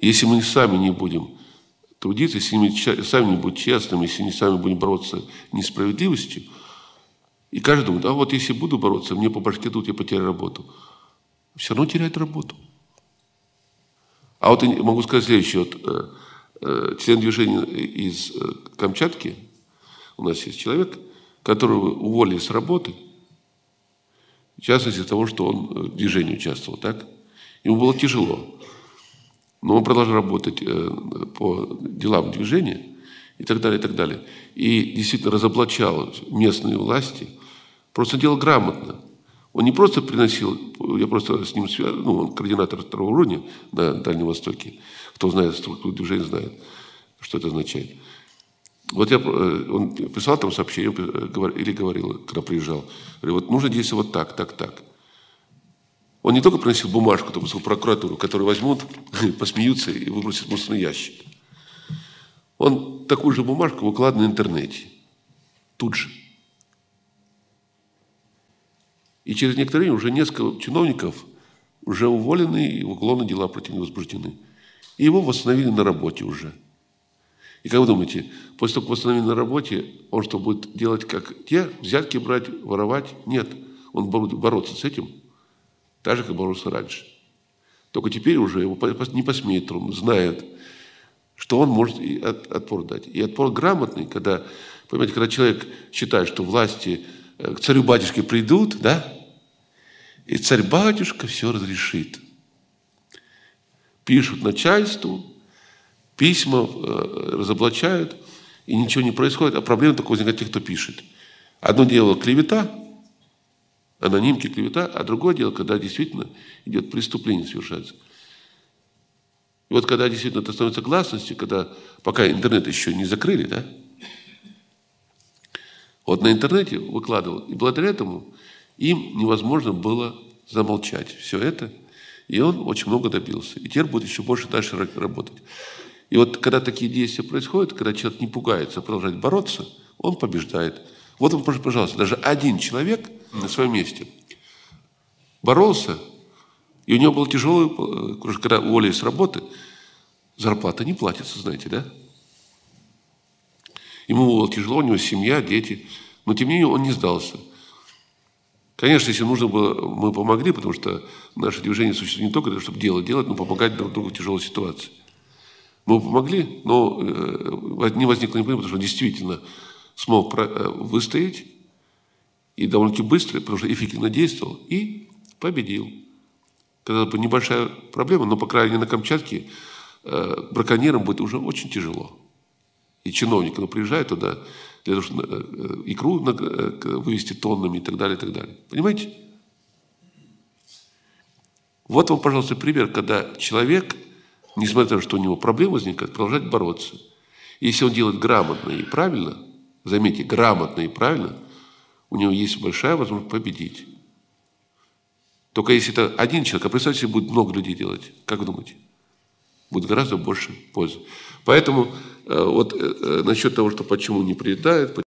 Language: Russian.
Если мы сами не будем трудиться, если мы сами не будем честными, если мы сами будем бороться несправедливостью, и каждый думает, а вот если буду бороться, мне по башке тут, я потеряю работу. Все равно теряет работу. А вот могу сказать следующее. Вот, э, э, член движения из э, Камчатки, у нас есть человек, которого уволили с работы, в частности, из-за того, что он в движении участвовал, так? Ему было тяжело. Но он продолжал работать по делам движения и так далее, и так далее. И действительно разоблачал местные власти, просто делал грамотно. Он не просто приносил, я просто с ним связан, ну, он координатор второго уровня на Дальнем Востоке, кто знает структуру движения, знает, что это означает. Вот я, э, он писал там сообщение э, или говорил, когда приезжал, говорил, вот нужно действовать вот так, так, так. Он не только приносил бумажку, допустим, в прокуратуру, которую возьмут, посмеются и выбросят в мусорный ящик. Он такую же бумажку выкладывает на интернете. Тут же. И через некоторое время уже несколько чиновников уже уволены и уголовные дела против него возбуждены. И его восстановили на работе уже. И как вы думаете, после того, как восстановили на работе, он что, будет делать как те, взятки брать, воровать? Нет. Он будет бороться с этим, так же, как боролся раньше. Только теперь уже его не посмеет, он знает, что он может и отпор дать. И отпор грамотный, когда, понимаете, когда человек считает, что власти э, к царю-батюшке придут, да, и царь-батюшка все разрешит. Пишут начальству, письма э, разоблачают, и ничего не происходит, а проблема только возникает тех, кто пишет. Одно дело клевета, анонимки клевета, а другое дело, когда действительно идет преступление совершается. И вот когда действительно это становится гласностью, когда пока интернет еще не закрыли, да, вот на интернете выкладывал. И благодаря этому им невозможно было замолчать все это, и он очень много добился. И теперь будет еще больше дальше работать. И вот когда такие действия происходят, когда человек не пугается продолжать бороться, он побеждает. Вот он, пожалуйста, даже один человек на своем месте боролся, и у него было тяжелое, э, когда уволили с работы, зарплата не платится, знаете, да? Ему было тяжело, у него семья, дети, но тем не менее он не сдался – Конечно, если нужно было, мы помогли, потому что наше движение существует не только для того, чтобы делать, делать, но помогать друг другу в тяжелой ситуации. Мы помогли, но э, не возникло проблем, потому что действительно смог э, выстоять и довольно-таки быстро, потому что эффективно действовал и победил. Казалось бы, небольшая проблема, но, по крайней мере, на Камчатке э, браконьерам будет уже очень тяжело. И чиновник, когда приезжает туда, для того, чтобы э, икру вывести тоннами и так далее, и так далее. Понимаете? Вот вам, пожалуйста, пример, когда человек, несмотря на то, что у него проблемы возникают, продолжает бороться. Если он делает грамотно и правильно, заметьте, грамотно и правильно, у него есть большая возможность победить. Только если это один человек, а представьте себе, будет много людей делать. Как вы думаете? Будет гораздо больше пользы. Поэтому Э, вот э, э, насчет того, что почему не прилетает,